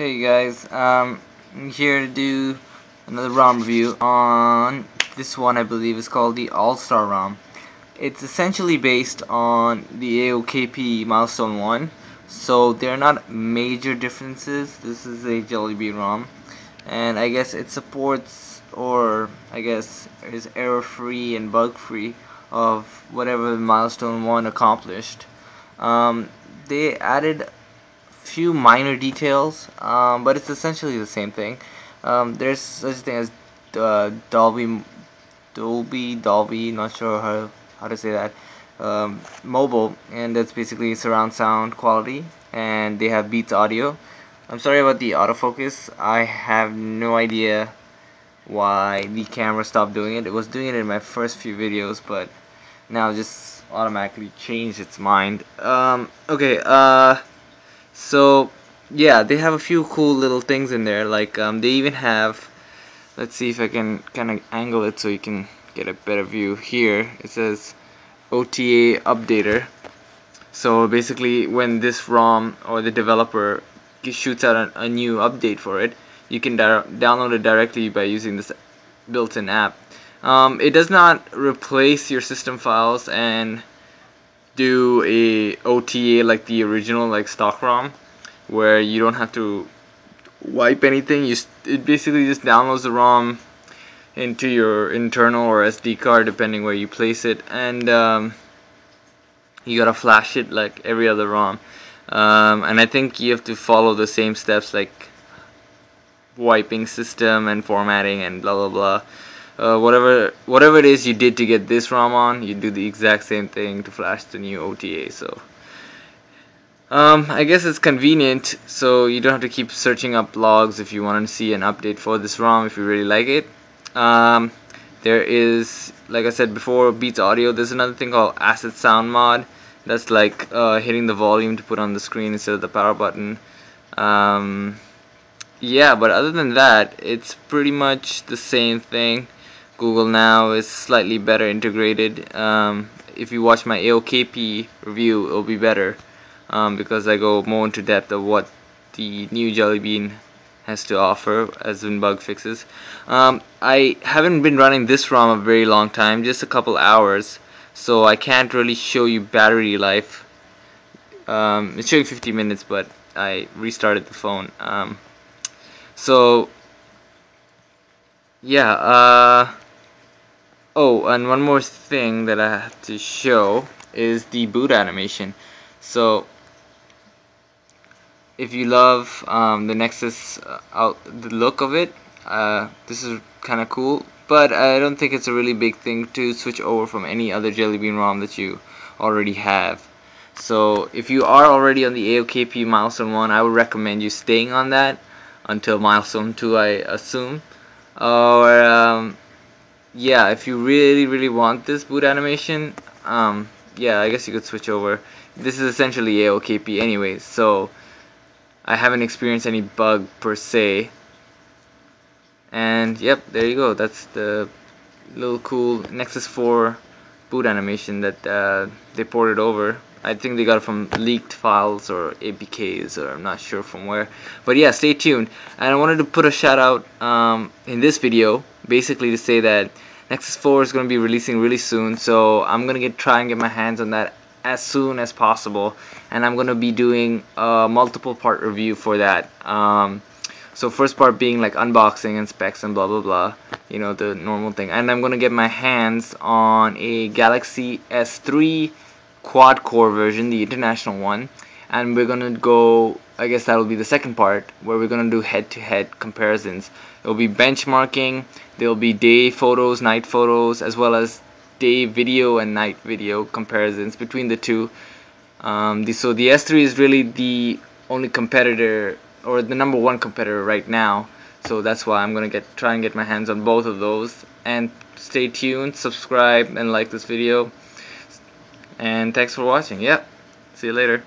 Hey guys, um, I'm here to do another ROM review on this one I believe is called the All-Star ROM. It's essentially based on the AOKP Milestone 1, so there are not major differences. This is a Jelly Bean ROM, and I guess it supports, or I guess is error-free and bug-free of whatever Milestone 1 accomplished. Um, they added few minor details, um, but it's essentially the same thing. Um, there's such a thing as uh, Dolby, Dolby, Dolby, not sure how, how to say that, um, mobile, and that's basically surround sound quality, and they have Beats audio. I'm sorry about the autofocus, I have no idea why the camera stopped doing it. It was doing it in my first few videos, but now just automatically changed its mind. Um, okay, uh, so yeah they have a few cool little things in there like um, they even have let's see if I can kind of angle it so you can get a better view here. It says OTA updater. So basically when this ROM or the developer shoots out a, a new update for it you can download it directly by using this built-in app. Um, it does not replace your system files and do a OTA like the original like stock ROM where you don't have to wipe anything. You it basically just downloads the ROM into your internal or SD card depending where you place it and um, you gotta flash it like every other ROM. Um, and I think you have to follow the same steps like wiping system and formatting and blah blah blah uh, whatever whatever it is you did to get this ROM on you do the exact same thing to flash the new OTA so. Um, I guess it's convenient so you don't have to keep searching up logs if you want to see an update for this ROM if you really like it. Um, there is like I said before Beats Audio there's another thing called Asset Sound Mod. That's like uh, hitting the volume to put on the screen instead of the power button. Um, yeah but other than that it's pretty much the same thing Google Now is slightly better integrated. Um, if you watch my AOKP review, it'll be better um, because I go more into depth of what the new Jelly Bean has to offer as in bug fixes. Um, I haven't been running this ROM a very long time, just a couple hours, so I can't really show you battery life. Um, it's showing 50 minutes, but I restarted the phone. Um, so yeah, uh, Oh, and one more thing that I have to show is the boot animation. So, if you love um, the Nexus uh, out the look of it, uh, this is kind of cool. But I don't think it's a really big thing to switch over from any other Jelly Bean ROM that you already have. So if you are already on the AOKP milestone 1, I would recommend you staying on that until milestone 2 I assume. Or um, yeah, if you really, really want this boot animation, um, yeah, I guess you could switch over. This is essentially AOKP anyways, so I haven't experienced any bug per se. And yep, there you go. That's the little cool Nexus 4 boot animation that uh, they ported over. I think they got it from leaked files or APKs or I'm not sure from where. But yeah, stay tuned. And I wanted to put a shout out um, in this video basically to say that Nexus 4 is going to be releasing really soon. So I'm going to get try and get my hands on that as soon as possible. And I'm going to be doing a multiple part review for that. Um, so first part being like unboxing and specs and blah blah blah you know the normal thing and I'm gonna get my hands on a Galaxy S3 quad core version, the international one, and we're gonna go. I guess that'll be the second part where we're gonna do head-to-head comparisons. It'll be benchmarking. There'll be day photos, night photos, as well as day video and night video comparisons between the two. Um, the, so the S3 is really the only competitor or the number one competitor right now. So that's why I'm gonna get try and get my hands on both of those. And stay tuned, subscribe, and like this video and thanks for watching. Yep. See you later.